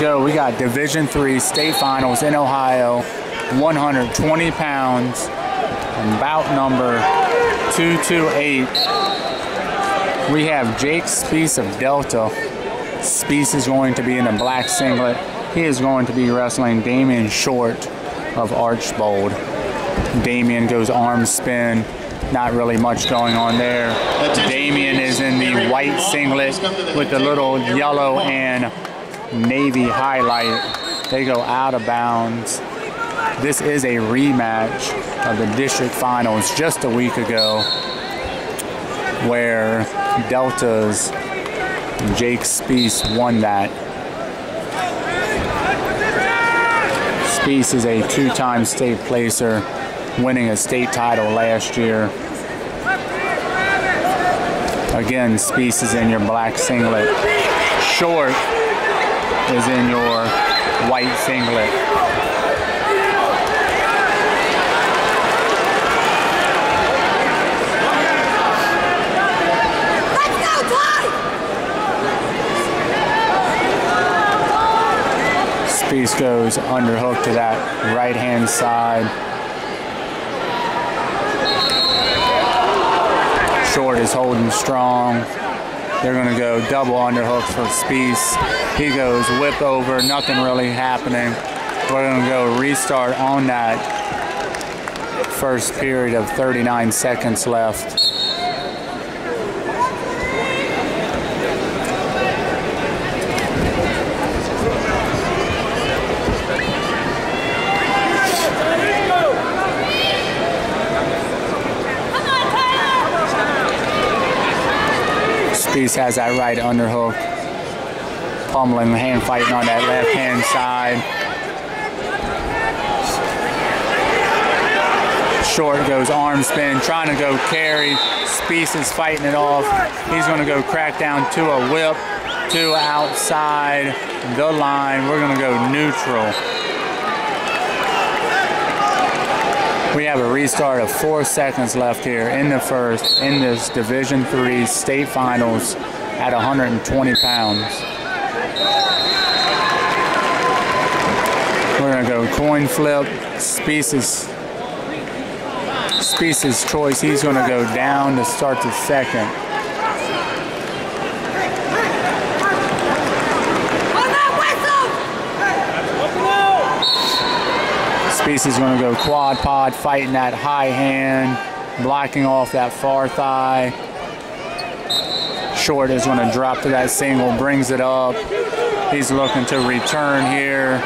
go. We got Division Three state finals in Ohio, 120 pounds, bout number 228. We have Jake Spiess of Delta. Spiess is going to be in a black singlet. He is going to be wrestling Damian Short of Archbold. Damian goes arm spin. Not really much going on there. Damian is in the white singlet with the little yellow and navy highlight. They go out of bounds. This is a rematch of the district finals just a week ago where Delta's Jake Spiess won that. Spiess is a two-time state placer, winning a state title last year. Again, Spiess is in your black singlet. Short is in your white singlet. Spiess goes underhook to that right hand side. Short is holding strong. They're going to go double underhooks for Spiess. He goes whip over, nothing really happening. We're going to go restart on that first period of 39 seconds left. Spiess has that right underhook. Pummeling, hand fighting on that left hand side. Short goes arm spin, trying to go carry. Spiess is fighting it off. He's going to go crack down to a whip, to outside the line. We're going to go neutral. We have a restart of four seconds left here in the first in this Division Three state finals at 120 pounds. We're gonna go coin flip. Spiess Spiess choice. He's gonna go down to start the second. Spiess is going to go quad pod, fighting that high hand, blocking off that far thigh. Short is going to drop to that single, brings it up. He's looking to return here.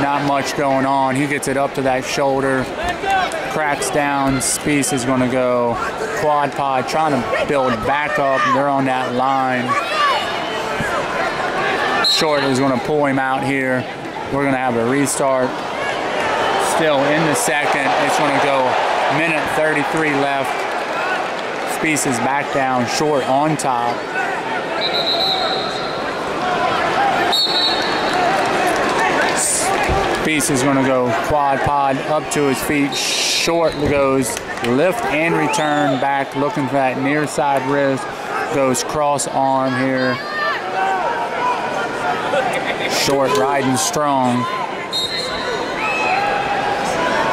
Not much going on. He gets it up to that shoulder, cracks down. Spiess is going to go quad pod, trying to build back up. They're on that line. Short is going to pull him out here. We're going to have a restart still in the second. It's going to go minute 33 left. Spiess is back down short on top. Spiess is going to go quad pod up to his feet. Short goes lift and return back looking for that near side wrist. Goes cross arm here. Short riding strong.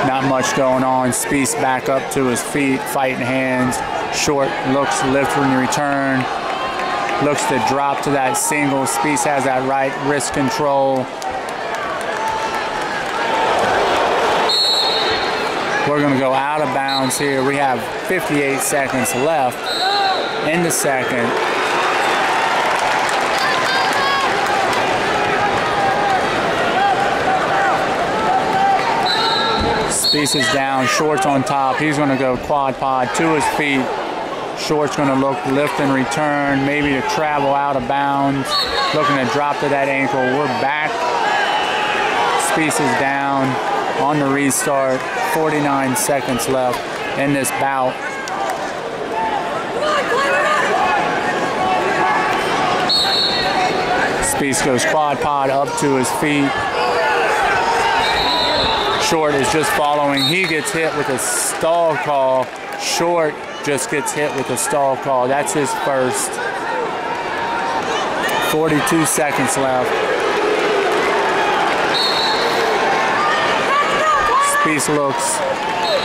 Not much going on. Spiess back up to his feet, fighting hands. Short looks lift when you return. Looks to drop to that single. Spiess has that right wrist control. We're going to go out of bounds here. We have 58 seconds left in the second. Is down, Short's on top. He's going to go quad pod to his feet. Short's going to look lift and return, maybe to travel out of bounds. Looking to drop to that ankle. We're back. Is down on the restart. 49 seconds left in this bout. Spiess goes quad pod up to his feet. Short is just following. He gets hit with a stall call. Short just gets hit with a stall call. That's his first. 42 seconds left. Spiess looks,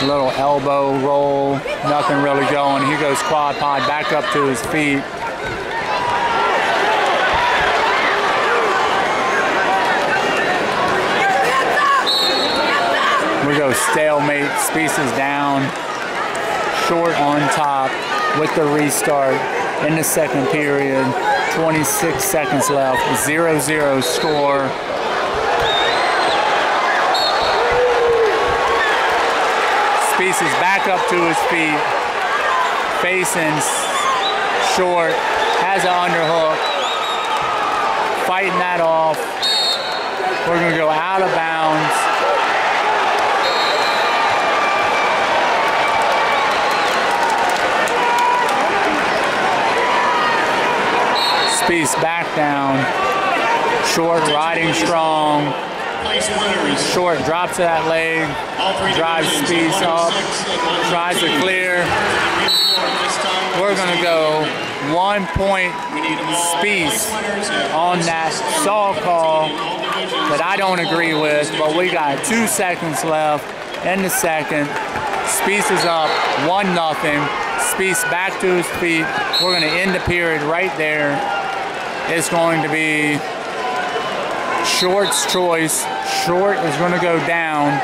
little elbow roll, nothing really going. He goes quad pod back up to his feet. Go stalemate. Spiess is down. Short on top with the restart in the second period. 26 seconds left. 0-0 score. Spiess is back up to his feet. Facing short. Has an underhook. Fighting that off. We're to go out of bounds. Spiess back down. Short riding strong. Short drops to that leg. Drives Spiess up. Tries to clear. We're going to go one point Spiess on that saw call that I don't agree with, but we got two seconds left in the second. Spiess is up one nothing. Spiess back to his feet. We're going to end the period right there. It's going to be Short's choice. Short is going to go down.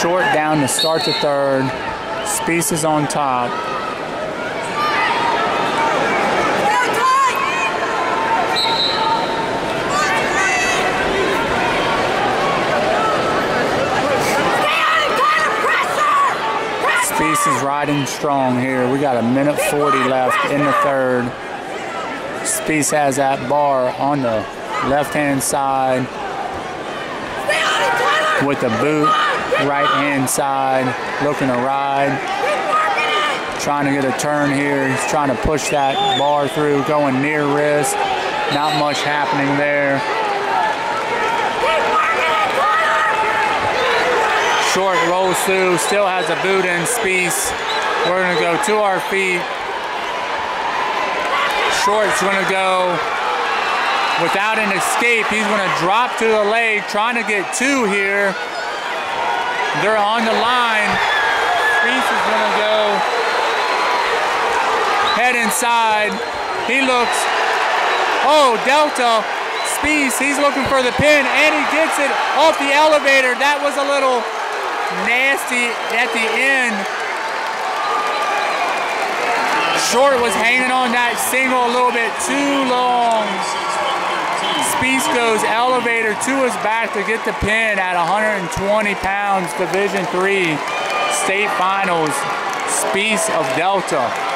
Short down to start the third. Spiess is on top. Spiess strong here. We got a minute 40 left in the third. Spiess has that bar on the left-hand side with the boot right-hand side, looking to ride. Trying to get a turn here. He's trying to push that bar through, going near wrist. Not much happening there. Short rolls through, still has a boot in Spiess. We're gonna go to our feet. Short's gonna go without an escape. He's gonna drop to the leg, trying to get two here. They're on the line. Spiess is gonna go head inside. He looks, oh, Delta. Spiess, he's looking for the pin, and he gets it off the elevator. That was a little nasty at the end. Short was hanging on that single a little bit too long. Spiess goes elevator to his back to get the pin at 120 pounds, Division Three State Finals. Spiess of Delta.